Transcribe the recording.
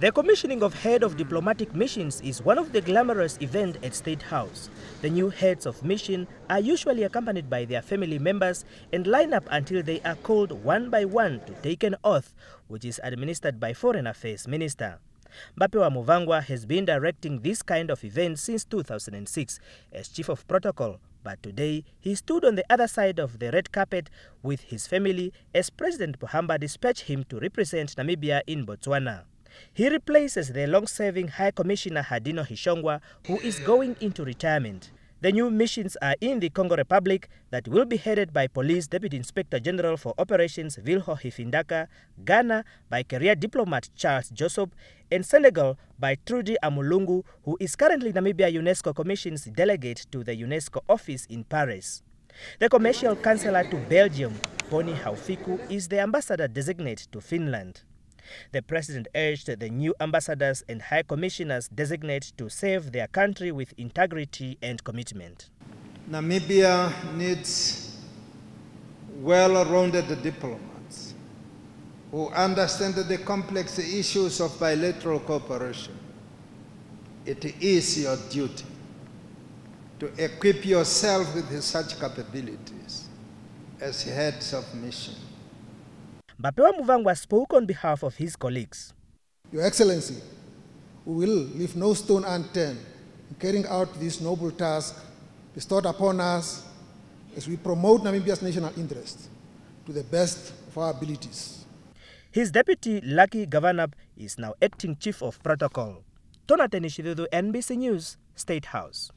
The commissioning of head of diplomatic missions is one of the glamorous events at State House. The new heads of mission are usually accompanied by their family members and line up until they are called one by one to take an oath, which is administered by Foreign Affairs Minister. Mbapeua Muvangua has been directing this kind of event since 2006 as chief of protocol, but today he stood on the other side of the red carpet with his family as President Pohamba dispatched him to represent Namibia in Botswana. He replaces the long-serving High Commissioner Hadino Hishongwa, who is going into retirement. The new missions are in the Congo Republic that will be headed by Police Deputy Inspector General for Operations Vilho Hifindaka, Ghana by career diplomat Charles Joseph, and Senegal by Trudy Amulungu, who is currently Namibia UNESCO Commission's delegate to the UNESCO office in Paris. The commercial counselor to Belgium, Boni Haufiku, is the ambassador designate to Finland. The president urged the new ambassadors and high commissioners designate to serve their country with integrity and commitment. Namibia needs well-rounded diplomats who understand the complex issues of bilateral cooperation. It is your duty to equip yourself with such capabilities as heads of mission. Mbapeua Muvangua spoke on behalf of his colleagues. Your Excellency, we will leave no stone unturned in carrying out this noble task bestowed upon us as we promote Namibia's national interest to the best of our abilities. His deputy, Lucky Gavanab, is now acting chief of protocol. Tonateni Shidudu, NBC News, State House.